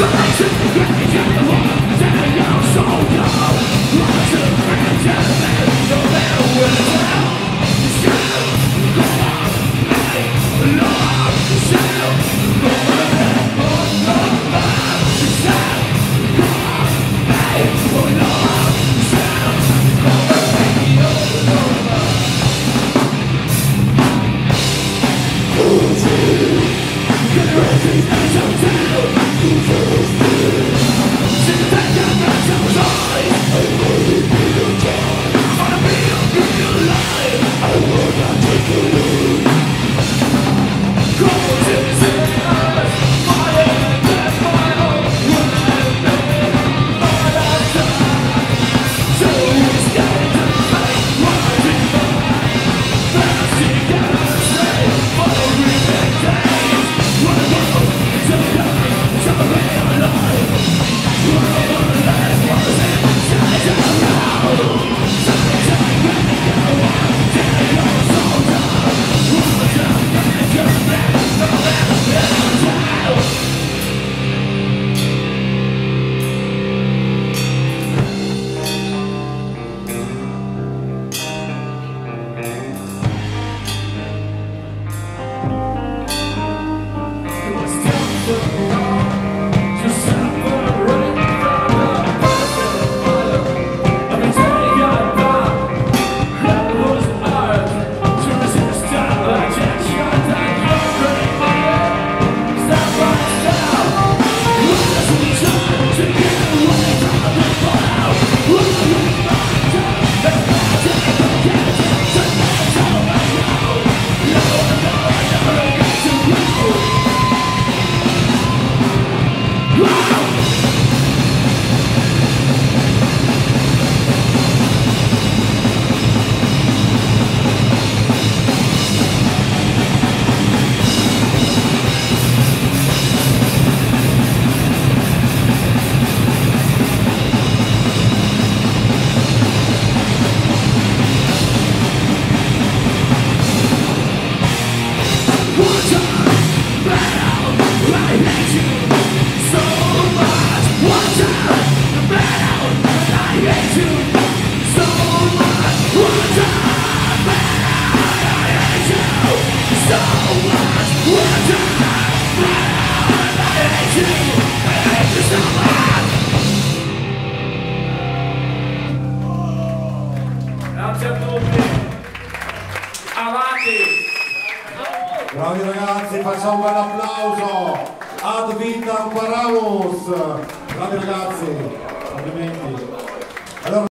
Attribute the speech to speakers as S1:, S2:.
S1: Sometimes it's great, you're the one, and I know Grazie a tutti. Avanti.
S2: Bravi ragazzi, facciamo un bel applauso. Ad vitam paramus. Bravi ragazzi, complimenti. Alors,